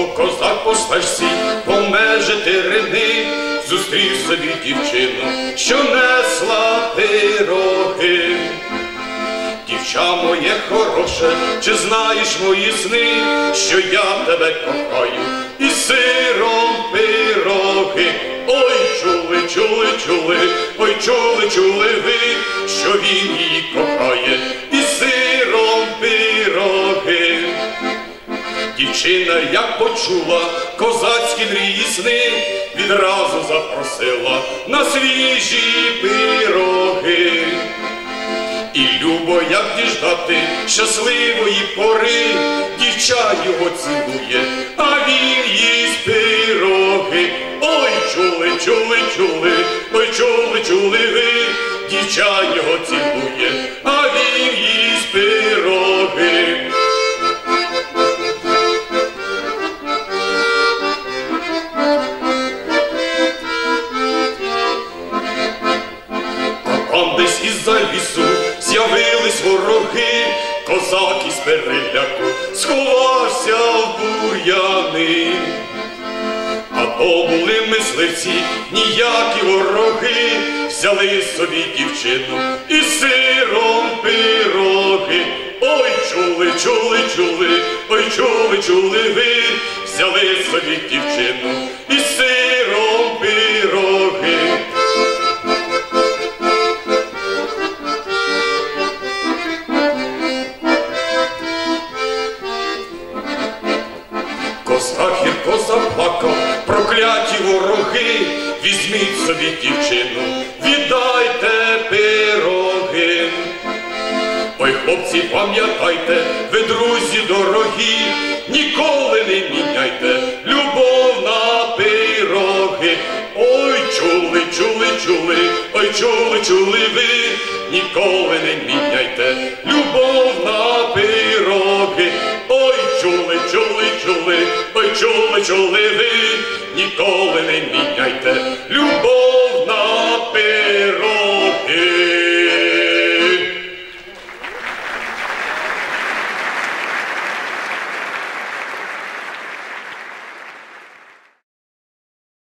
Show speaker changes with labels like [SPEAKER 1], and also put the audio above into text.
[SPEAKER 1] що козак по стажці помежити зустрів собі дівчину, що несла пироги. Дівча моє хороше, чи знаєш мої сни, що я тебе кохаю і сиром пироги. Ой, чули, чули, чули, ой, чули, чули ви, що він її кохає. Дівчина, як почула козацькі мрії сни, відразу запросила на свіжі пироги. І любо, як діждати щасливої пори, дівча його цілує, а він їсть пироги. Ой, чули, чули, чули, ой, чули, чули ви, дівча його цілує, а із-за лісу з'явились вороги, козак із переляку сховався в бур'яни. А то були мисливці, ніякі вороги, взяли собі дівчину і сиром пироги. Ой, чули, чули, чули, ой, чули, чули ви, взяли собі дівчину і Гірко заплакав, прокляті вороги, візьміть собі дівчину, віддайте пироги. Ой, хлопці, пам'ятайте, ви друзі дорогі, ніколи не міняйте любов на пироги. Ой, чули, чули, чули, ой, чули, чули ви, ніколи не міняйте чули, чули ви, ніколи не міняйте любов.